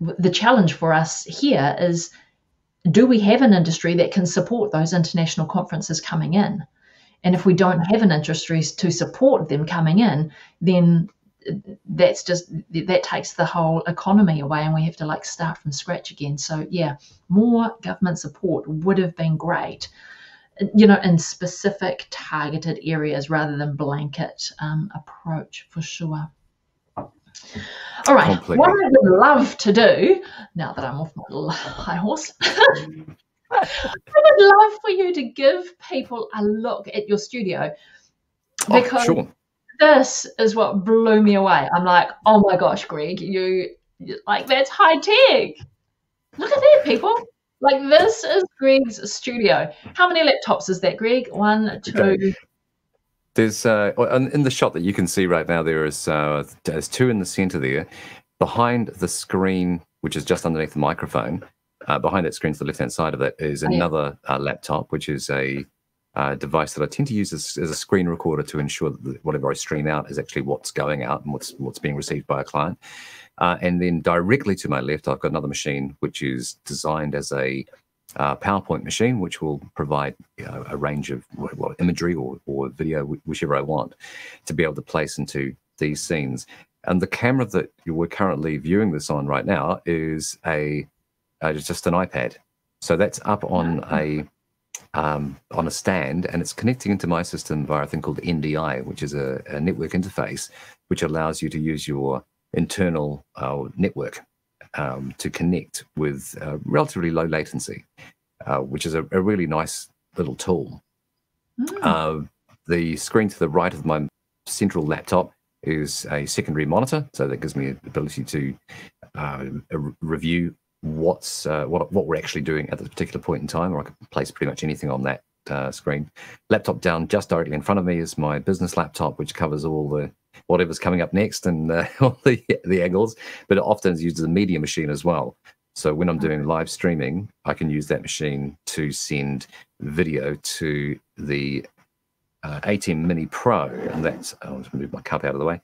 the challenge for us here is do we have an industry that can support those international conferences coming in and if we don't have an industry to support them coming in then that's just that takes the whole economy away and we have to like start from scratch again so yeah more government support would have been great you know, in specific targeted areas rather than blanket um, approach for sure. All right, Completely. what I would love to do now that I'm off my high horse, I would love for you to give people a look at your studio oh, because oh, sure. this is what blew me away. I'm like, oh my gosh, Greg, you like that's high tech. Look at that, people. Like this is Greg's studio. How many laptops is that, Greg? One, two. Okay. There's uh, in the shot that you can see right now. There is uh, there's two in the center there. Behind the screen, which is just underneath the microphone, uh, behind that screen to the left hand side of it is another uh, laptop, which is a uh, device that I tend to use as, as, a screen recorder to ensure that whatever I stream out is actually what's going out and what's what's being received by a client. Uh, and then directly to my left, I've got another machine which is designed as a uh, PowerPoint machine, which will provide you know, a range of well, imagery or, or video, whichever I want, to be able to place into these scenes. And the camera that we're currently viewing this on right now is a uh, just an iPad. So that's up on a um, on a stand, and it's connecting into my system via a thing called NDI, which is a, a network interface, which allows you to use your internal uh, network um, to connect with uh, relatively low latency, uh, which is a, a, really nice little tool. Mm. the screen to the right of my central laptop is a secondary monitor, so that gives me the ability to uh, review what's uh, what what we're actually doing at this particular point in time, or I can place pretty much anything on that uh, screen. Laptop down just directly in front of me is my business laptop, which covers all the whatever's coming up next and uh, all the, the angles, but it often is used as a media machine as well. So when I'm doing live streaming, I can use that machine to send video to the uh, ATEM Mini Pro, and that's I'll just move my cup out of the way.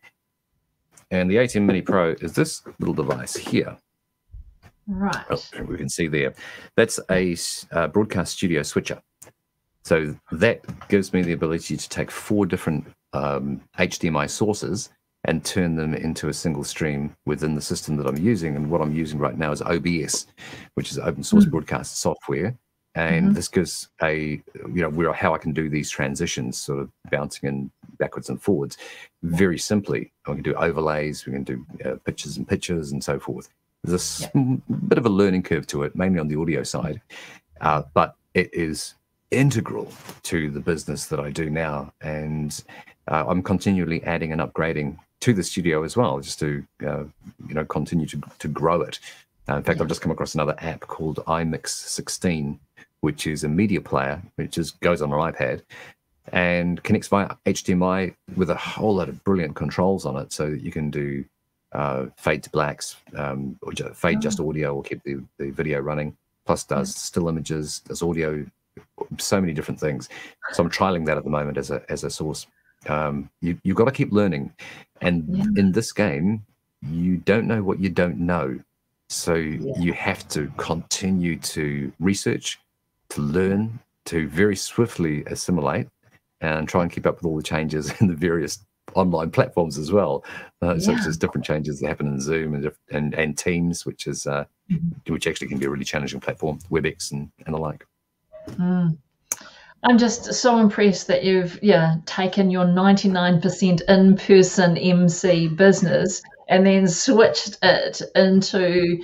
And the ATEM Mini Pro is this little device here. Right. Oh, we can see there. That's a uh, broadcast studio switcher. So that gives me the ability to take four different um, HDMI sources and turn them into a single stream within the system that I'm using. And what I'm using right now is OBS, which is open source mm. broadcast software. And mm-hmm. this gives a, you know, where how I can do these transitions, sort of bouncing in backwards and forwards, very simply. I can do overlays, we can do uh, pictures and pictures and so forth. There's a yeah. bit of a learning curve to it, mainly on the audio side, uh, but it is integral to the business that I do now. And uh, I'm continually adding and upgrading to the studio as well, just to uh, you know continue to to grow it. Uh, in fact, yeah. I've just come across another app called iMix 16, which is a media player which just goes on an iPad and connects via HDMI with a whole lot of brilliant controls on it, so that you can do uh, fade to blacks, um, or just fade just audio, or keep the, the video running. Plus, does still images, does audio, so many different things. So I'm trialing that at the moment as a as a source um, you you've got to keep learning, and yeah. in this game, you don't know what you don't know, so yeah. you have to continue to research, to learn, to very swiftly assimilate, and try and keep up with all the changes in the various online platforms as well. Uh, yeah. So there's different changes that happen in Zoom and and, and Teams, which is uh, mm-hmm. which actually can be a really challenging platform, WebEx and and the like. Mm. I'm just so impressed that you've yeah taken your 99% in-person MC business and then switched it into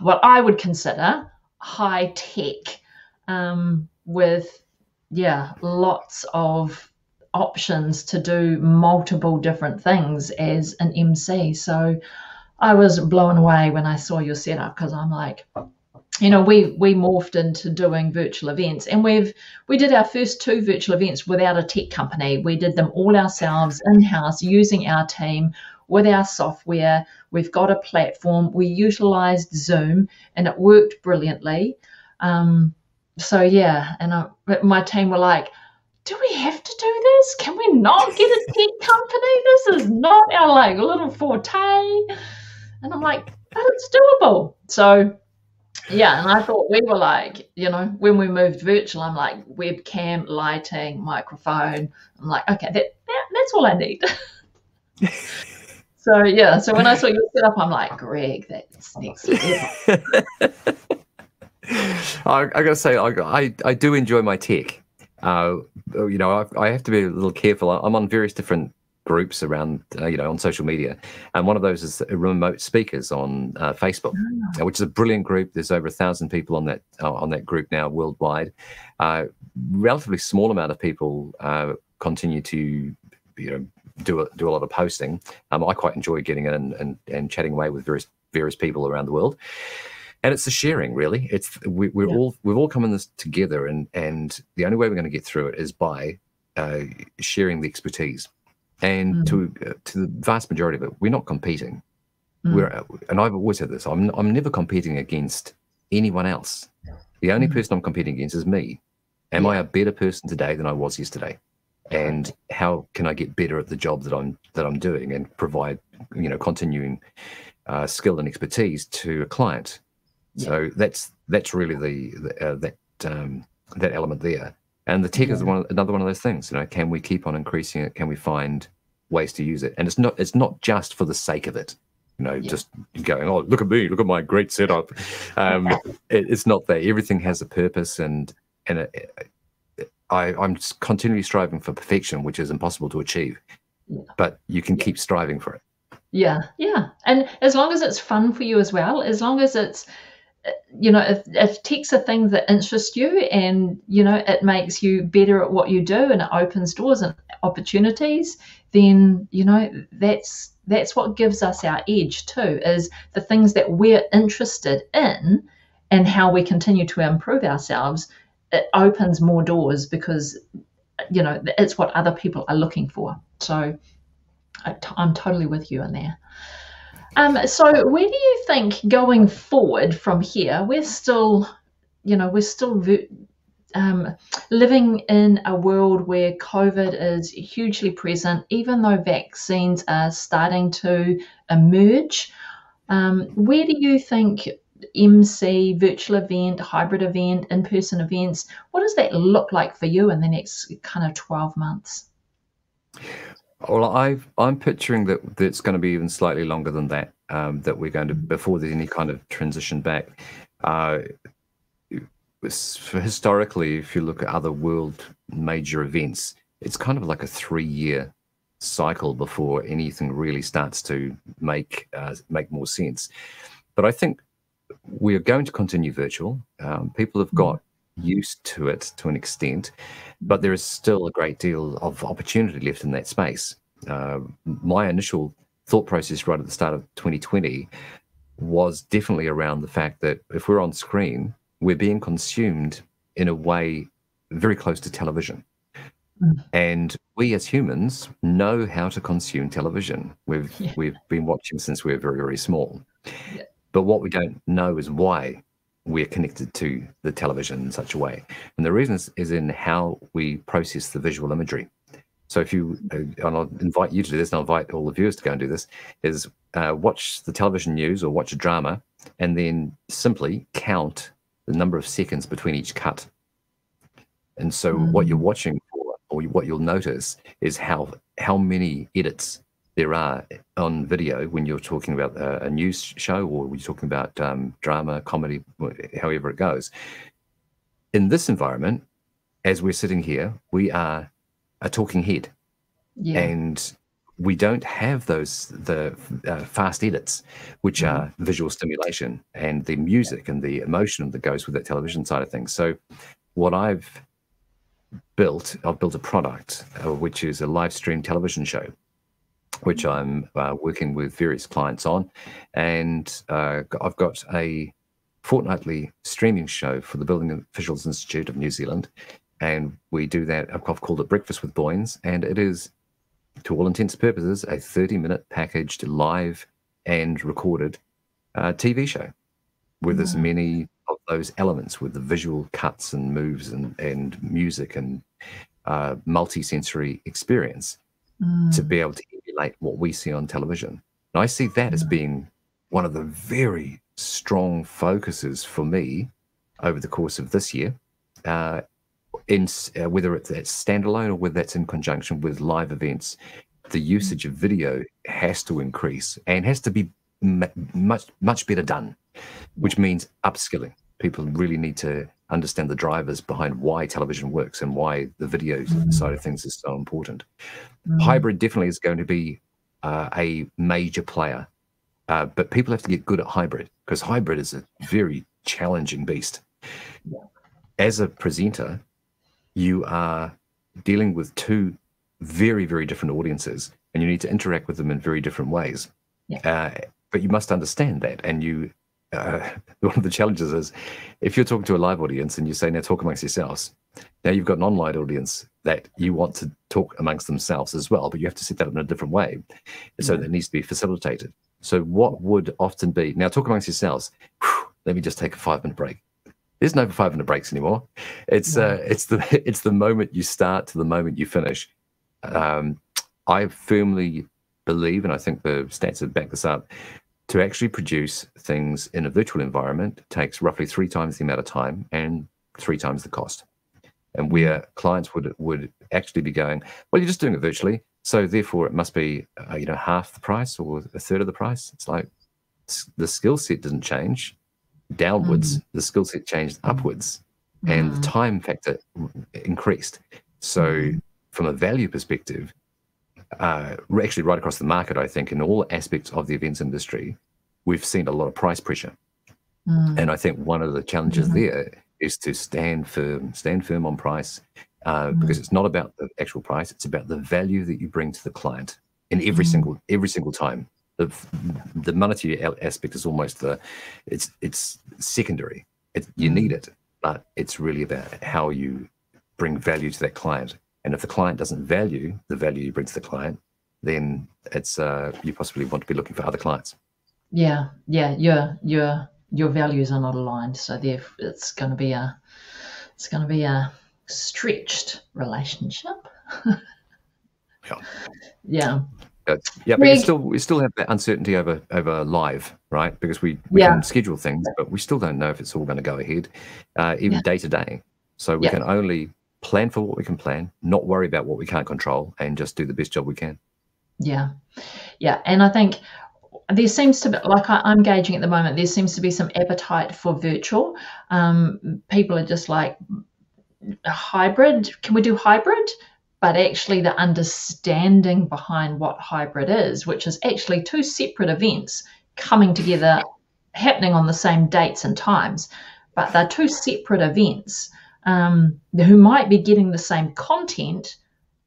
what I would consider high tech um, with yeah lots of options to do multiple different things as an MC. So I was blown away when I saw your setup because I'm like, you know we we morphed into doing virtual events and we've we did our first two virtual events without a tech company. We did them all ourselves in house using our team with our software. We've got a platform. We utilized zoom and it worked brilliantly. Um, so yeah and I, my team were like do we have to do this can we not get a tech company this is not our like little forte and i'm like but it's doable so yeah, and I thought we were like, you know, when we moved virtual, I'm like webcam, lighting, microphone. I'm like, okay, that, that that's all I need. so yeah, so when I saw your setup, I'm like, Greg, that's next level. I, I gotta say, I, I, I do enjoy my tech. Uh, you know, I, I have to be a little careful. I'm on various different groups around, uh, you know, on social media. And one of those is remote speakers on uh, Facebook, oh. which is a brilliant group. There's over a thousand people on that uh, on that group now worldwide. Uh, relatively small amount of people uh, continue to, you know, do a, do a lot of posting. Um, I quite enjoy getting in and, and, and chatting away with various various people around the world. And it's the sharing, really. It's we, are yeah. all we've all come in this together, and and the only way we're going to get through it is by uh, sharing the expertise and mm. to uh, to the vast majority of it, we're not competing. Mm. We're uh, and I've always said this. I'm I'm never competing against anyone else. The only mm. person I'm competing against is me. Am yeah. I a better person today than I was yesterday? And how can I get better at the job that I'm that I'm doing and provide you know continuing uh, skill and expertise to a client? Yeah. So that's that's really the, the uh, that um, that element there. And the tech yeah. is one another one of those things. You know, can we keep on increasing it? Can we find ways to use it? And it's not it's not just for the sake of it. You know, yeah. just going, oh, look at me, look at my great setup. Um, it, it's not that. Everything has a purpose, and and it, it, I I'm continually striving for perfection, which is impossible to achieve. Yeah. But you can keep striving for it. Yeah, yeah, and as long as it's fun for you as well, as long as it's you know, if, if tech's a thing that interests you and, you know, it makes you better at what you do and it opens doors and opportunities, then, you know, that's that's what gives us our edge too, is the things that we're interested in and how we continue to improve ourselves. It opens more doors because, you know, it's what other people are looking for. So I, I'm totally with you in there. Um, so where do you think going forward from here? We're still, you know, we're still um, living in a world where COVID is hugely present, even though vaccines are starting to emerge. Um, where do you think MC, virtual event, hybrid event, in person events, what does that look like for you in the next kind of 12 months? Well, i am picturing that, it's going to be even slightly longer than that. Um, that we're going to mm-hmm. before there's any kind of transition back. Uh, historically, if you look at other world major events, it's kind of like a three-year cycle before anything really starts to make uh, make more sense. But I think we are going to continue virtual. Um, people have mm-hmm. got used to it to an extent, but there is still a great deal of opportunity left in that space. Uh, my initial thought process right at the start of 2020 was definitely around the fact that if we're on screen, we're being consumed in a way very close to television. Mm. And we as humans know how to consume television. We've yeah. we've been watching since we were very, very small. Yeah. But what we don't know is why we're connected to the television in such a way. And the reason is, in how we process the visual imagery. So if you, uh, and I'll invite you to do this, and I'll invite all the viewers to go and do this, is uh, watch the television news or watch a drama, and then simply count the number of seconds between each cut. And so mm. what you're watching for, or what you'll notice, is how how many edits there are on video when you're talking about a, news show or when you're talking about um, drama, comedy, however it goes. In this environment, as we're sitting here, we are a talking head, yeah. and we don't have those the uh, fast edits, which mm-hmm. are visual stimulation and the music and the emotion that goes with that television side of things. So, what I've built, I've built a product uh, which is a live stream television show which I'm uh, working with various clients on. And uh, I've got a fortnightly streaming show for the Building Officials Institute of New Zealand. And we do that, I've called it Breakfast with BOINZ. And it is, to all intents and purposes, a 30 minute packaged live and recorded uh, TV show with as many of those elements with the visual cuts and moves and, and music and uh, multi-sensory experience mm. to be able to emulate what we see on television. And I see that as being one of the very strong focuses for me over the course of this year, uh, in uh, whether it's standalone or whether that's in conjunction with live events. The usage of video has to increase and has to be much much better done, which means upskilling. People really need to understand the drivers behind why television works and why the video mm. side of things is so important. Mm. Hybrid definitely is going to be uh, a major player, uh, but people have to get good at hybrid because hybrid is a very challenging beast. Yeah. As a presenter, you are dealing with two very, very different audiences, and you need to interact with them in very different ways. Yeah. Uh, but you must understand that, and you uh, one of the challenges is if you're talking to a live audience and you say now talk amongst yourselves now you've got an online audience that you want to talk amongst themselves as well but you have to set that up in a different way. So yeah. that needs to be facilitated. So what would often be now talk amongst yourselves. Whew, let me just take a five minute break. There's no five minute breaks anymore. It's uh it's the it's the moment you start to the moment you finish. Um i firmly believe and i think the stats have backed this up to actually produce things in a virtual environment takes roughly three times the amount of time and three times the cost. And where clients would would actually be going, well, you're just doing it virtually, so therefore it must be uh, you know half the price or a third of the price. It's like the skill set doesn't change downwards; mm. the skill set changed upwards, mm. and the mm. time factor increased. So, mm. from a value perspective, uh, actually right across the market, I think, in all aspects of the events industry, we've seen a lot of price pressure. Mm. And I think one of the challenges mm-hmm. there is to stand firm, stand firm on price, uh, mm. because it's not about the actual price; it's about the value that you bring to the client in every mm. single every single time. The the monetary aspect is almost the it's it's secondary. It, you need mm. it, but it's really about how you bring value to that client and if the client doesn't value the value you bring to the client, then it's uh, you possibly want to be looking for other clients. Yeah, yeah, your your your values are not aligned, so therefore it's going to be a it's going to be a stretched relationship. yeah. Yeah. Uh, yeah, but we still we still have that uncertainty over over live, right? Because we, we yeah. can schedule things, but we still don't know if it's all going to go ahead, uh, even day to day. So we yeah. can only plan for what we can plan, not worry about what we can't control, and just do the best job we can. Yeah, yeah, and I think there seems to be like I, am gauging at the moment. There seems to be some appetite for virtual. Um, people are just like hybrid. Can we do hybrid? But actually, the understanding behind what hybrid is, which is actually two separate events coming together, happening on the same dates and times, but they're two separate events um, who might be getting the same content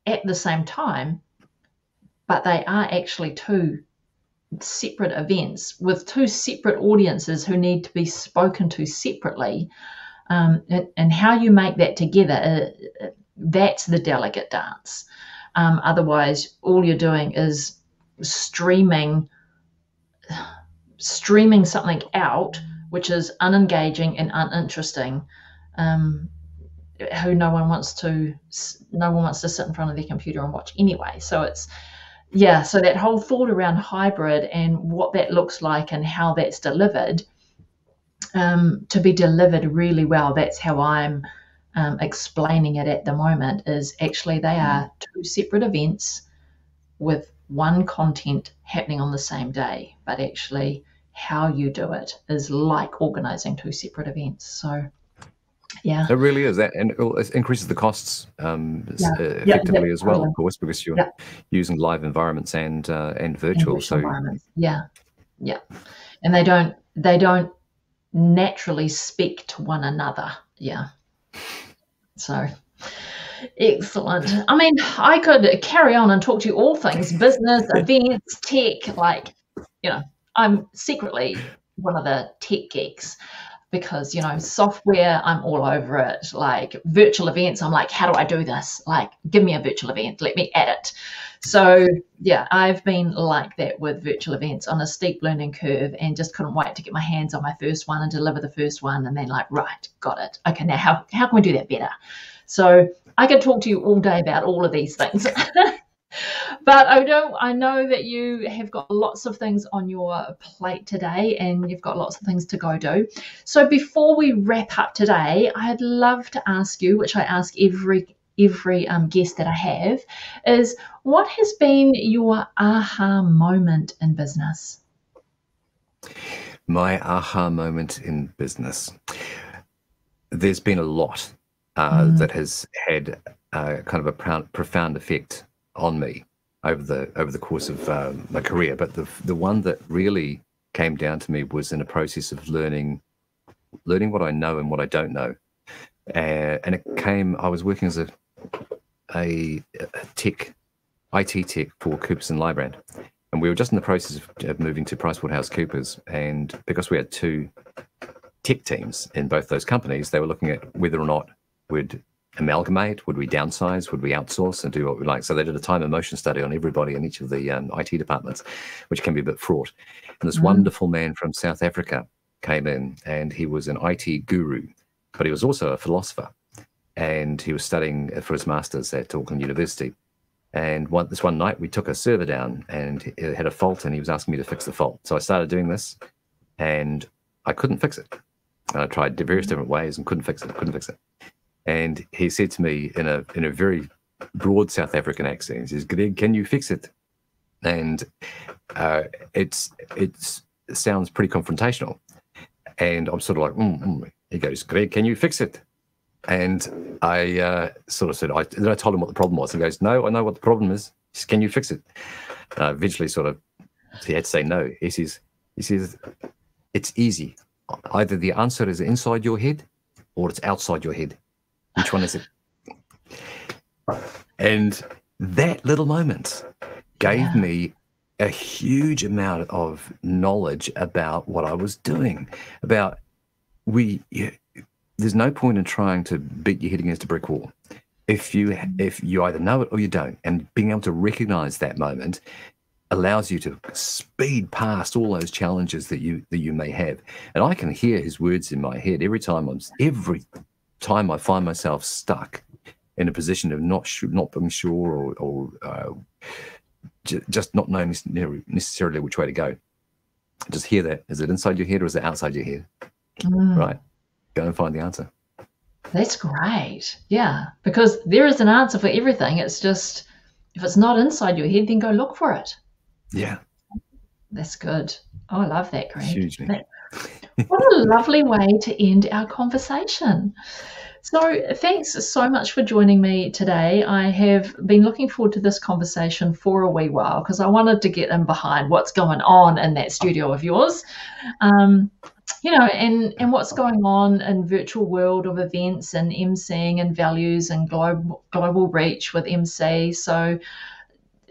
at the same time, but they are actually two separate events with two separate audiences who need to be spoken to separately. Um, and, and, how you make that together, uh, uh, that's the delicate dance. Um, otherwise, all you're doing is streaming streaming something out which is unengaging and uninteresting um, who no one wants to no one wants to sit in front of their computer and watch anyway. So it's yeah so that whole thought around hybrid and what that looks like and how that's delivered um, to be delivered really well that's how i'm um, explaining it at the moment is actually they are two separate events with one content happening on the same day but actually how you do it is like organizing two separate events. So yeah. It really is that and it increases the costs um, yeah. uh, effectively yeah, as well of course because you're yeah. using live environments and uh, and virtual, and so yeah. Yeah. And they don't they don't naturally speak to one another. Yeah. So excellent. I mean i could carry on and talk to you all things business events tech like you know i'm secretly one of the tech geeks because you know software i'm all over it. Like virtual events i'm like how do i do this? Like give me a virtual event let me add it so yeah i've been like that with virtual events on a steep learning curve and just couldn't wait to get my hands on my first one and deliver the first one and then like right got it. Okay now how, how can we do that better? So i could talk to you all day about all of these things but I know I know that you have got lots of things on your plate today, and you've got lots of things to go do. So before we wrap up today, I'd love to ask you, which I ask every every um, guest that I have, is what has been your aha moment in business? My aha moment in business. There's been a lot uh, mm. that has had uh, kind of a profound effect on me over the over the course of um, my career. But the the one that really came down to me was in a process of learning learning what I know and what I don't know. Uh, and it came. I was working as a a, a tech IT tech for Coopers and Lybrand, and we were just in the process of, of moving to PricewaterhouseCoopers. And because we had two tech teams in both those companies, they were looking at whether or not we'd amalgamate? Would we downsize? Would we outsource and do what we like? So they did a time and motion study on everybody in each of the um, IT departments, which can be a bit fraught. And this mm. wonderful man from South Africa came in and he was an IT guru, but he was also a philosopher. And he was studying for his master's at Auckland University. And one, this one night, we took a server down and it had a fault, and he was asking me to fix the fault. So I started doing this, and I couldn't fix it. And I tried various different ways and couldn't fix it. Couldn't fix it. And he said to me in a in a very broad South African accent, he says, Greg, can you fix it? And uh, it's it's it sounds pretty confrontational. And I'm sort of like, mm, mm. he goes, Greg, can you fix it? And I uh, sort of said, I, then I told him what the problem was. He goes, No, I know what the problem is. Says, can you fix it? Uh, eventually, sort of, he had to say no. He says, he says, it's easy. Either the answer is inside your head or it's outside your head. Which one is it? And that little moment gave yeah. me a huge amount of knowledge about what I was doing. About we, yeah, there's no point in trying to beat your head against a brick wall. If you mm-hmm. if you either know it or you don't, and being able to recognize that moment allows you to speed past all those challenges that you that you may have. And I can hear his words in my head every time I'm every time I find myself stuck in a position of not sure, not being sure or, or uh, j- just not knowing necessarily which way to go. Just hear that. Is it inside your head or is it outside your head? Mm. Right. Go and find the answer. That's great. Yeah. Because there is an answer for everything. It's just if it's not inside your head, then go look for it. Yeah. That's good. Oh, I love that, Greg. Hugely. That, what a lovely way to end our conversation. So, thanks so much for joining me today. I have been looking forward to this conversation for a wee while because I wanted to get in behind what's going on in that studio of yours. Um, you know, and, and what's going on in virtual world of events and emceeing and values and global global reach with MC. So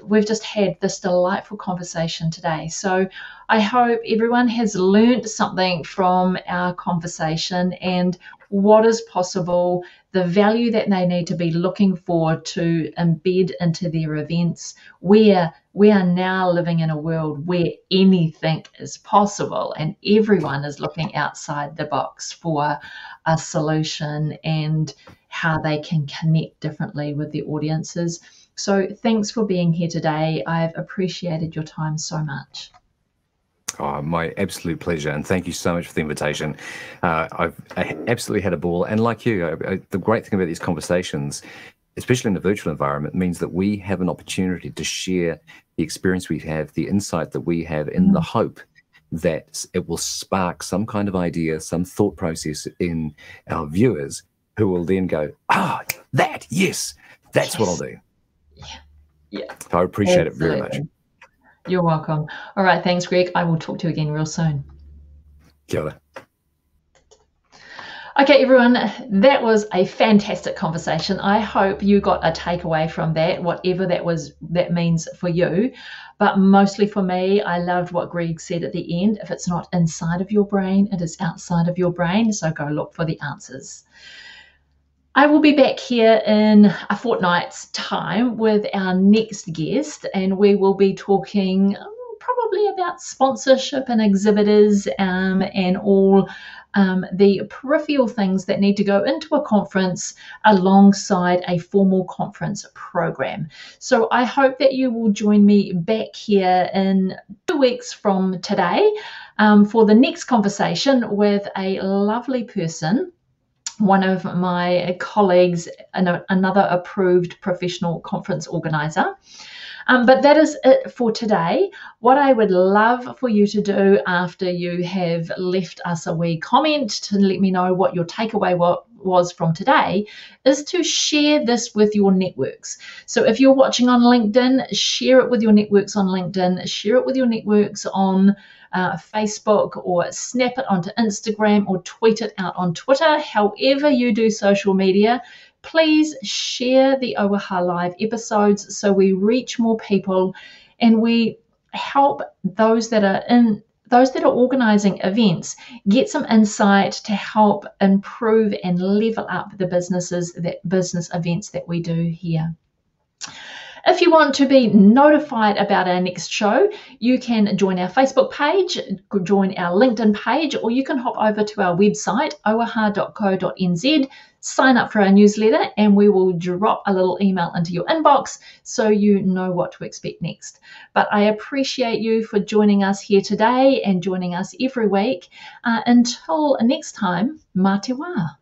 we've just had this delightful conversation today. So I hope everyone has learned something from our conversation and what is possible, the value that they need to be looking for to embed into their events, where we are now living in a world where anything is possible and everyone is looking outside the box for a solution and how they can connect differently with their audiences. So thanks for being here today. I've appreciated your time so much. Oh, my absolute pleasure, and thank you so much for the invitation. Uh, I've I absolutely had a ball, and like you, I, I, the great thing about these conversations, especially in a virtual environment, means that we have an opportunity to share the experience we have, the insight that we have, in the mm-hmm. hope that it will spark some kind of idea, some thought process in our viewers, who will then go, "Ah, oh, that yes, that's yes. what I'll do." Yeah. Yeah. I appreciate Absolutely. it very much. You're welcome. All right. Thanks, Greg. I will talk to you again real soon. Kia ora. Okay, everyone, that was a fantastic conversation. I hope you got a takeaway from that, whatever that was that means for you. But mostly for me, I loved what Greg said at the end. If it's not inside of your brain, it is outside of your brain. So go look for the answers. I will be back here in a fortnight's time with our next guest, and we will be talking probably about sponsorship and exhibitors um, and all um, the peripheral things that need to go into a conference alongside a formal conference program. So I hope that you will join me back here in two weeks from today um, for the next conversation with a lovely person one of my colleagues, and another approved professional conference organizer. Um, but that is it for today. What I would love for you to do after you have left us a wee comment to let me know what your takeaway was from today is to share this with your networks. So if you're watching on LinkedIn, share it with your networks on LinkedIn, share it with your networks on uh, Facebook or snap it onto Instagram or tweet it out on Twitter. However, you do social media, please share the Auaha Live episodes so we reach more people and we help those that are in those that are organizing events get some insight to help improve and level up the businesses that business events that we do here. If you want to be notified about our next show, you can join our Facebook page, join our LinkedIn page, or you can hop over to our website, auaha.co.nz, sign up for our newsletter, and we will drop a little email into your inbox so you know what to expect next. But I appreciate you for joining us here today and joining us every week. Uh, until next time, mā te wā.